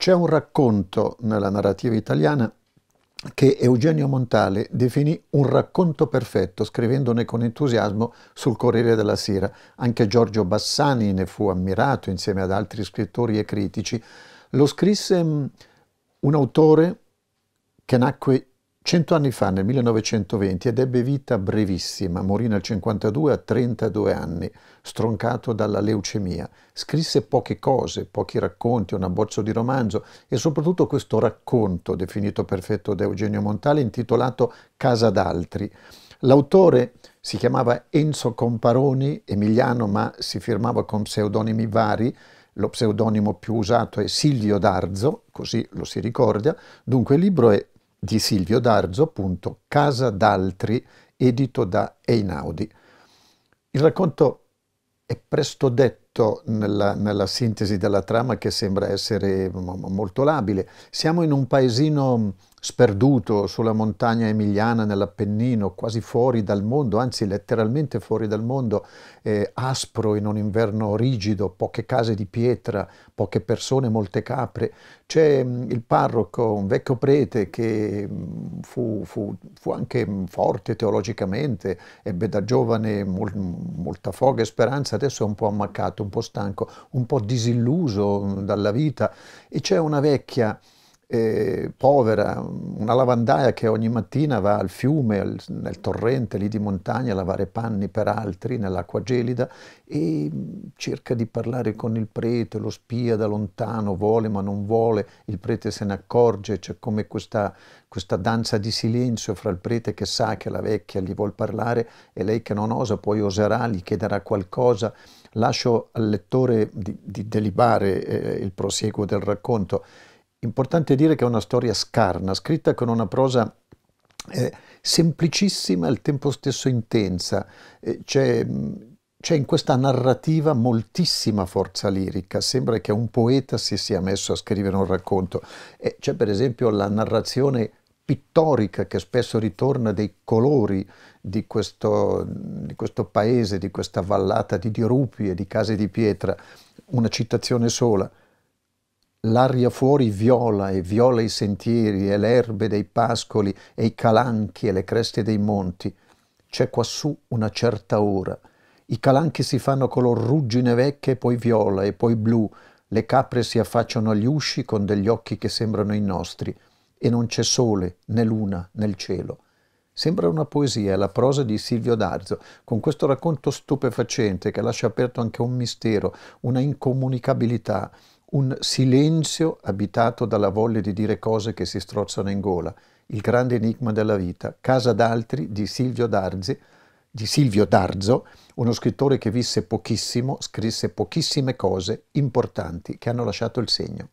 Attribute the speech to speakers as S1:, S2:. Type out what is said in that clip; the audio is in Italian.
S1: C'è un racconto nella narrativa italiana che Eugenio Montale definì un racconto perfetto, scrivendone con entusiasmo sul Corriere della Sera. Anche Giorgio Bassani ne fu ammirato insieme ad altri scrittori e critici. Lo scrisse mm, un autore che nacque Cento anni fa, nel 1920, ed ebbe vita brevissima, morì nel 1952 a 32 anni, stroncato dalla leucemia. Scrisse poche cose, pochi racconti, un abbozzo di romanzo e soprattutto questo racconto, definito perfetto da Eugenio Montale, intitolato Casa d'altri. L'autore si chiamava Enzo Comparoni, emiliano, ma si firmava con pseudonimi vari, lo pseudonimo più usato è Silvio Darzo, così lo si ricorda, dunque il libro è di Silvio Darzo, appunto Casa d'altri, edito da Einaudi. Il racconto è presto detto nella, nella, sintesi della trama che sembra essere molto labile. Siamo in un paesino sperduto sulla montagna emiliana nell'Appennino, quasi fuori dal mondo, anzi letteralmente fuori dal mondo, eh, aspro in un inverno rigido, poche case di pietra, poche persone, molte capre. C'è mm, il parroco, un vecchio prete che mm, fu, fu, fu anche forte teologicamente, ebbe da giovane mol, molta foga e speranza, adesso è un po' ammaccato, un po' stanco, un po' disilluso mm, dalla vita e c'è una vecchia eh, povera, una lavandaia che ogni mattina va al fiume, al, nel torrente lì di montagna a lavare panni per altri nell'acqua gelida e cerca di parlare con il prete, lo spia da lontano, vuole ma non vuole, il prete se ne accorge, c'è come questa, questa danza di silenzio fra il prete che sa che la vecchia gli vuol parlare e lei che non osa, poi oserà, gli chiederà qualcosa. Lascio al lettore di, di delibare eh, il prosieguo del racconto. Importante dire che è una storia scarna, scritta con una prosa eh, semplicissima e al tempo stesso intensa. Eh, c'è, c'è in questa narrativa moltissima forza lirica, sembra che un poeta si sia messo a scrivere un racconto. Eh, c'è per esempio la narrazione pittorica che spesso ritorna dei colori di questo, di questo paese, di questa vallata di dirupi e di case di pietra. Una citazione sola. L'aria fuori viola e viola i sentieri e le erbe dei pascoli e i calanchi e le creste dei monti. C'è quassù una certa ora. I calanchi si fanno color ruggine vecchia e poi viola e poi blu. Le capre si affacciano agli usci con degli occhi che sembrano i nostri. E non c'è sole, né luna, nel cielo. Sembra una poesia, la prosa di Silvio Darzo, con questo racconto stupefacente che lascia aperto anche un mistero, una incomunicabilità, un silenzio abitato dalla voglia di dire cose che si strozzano in gola, il grande enigma della vita, Casa d'altri di Silvio Darzi, di Silvio Darzo, uno scrittore che visse pochissimo, scrisse pochissime cose importanti che hanno lasciato il segno.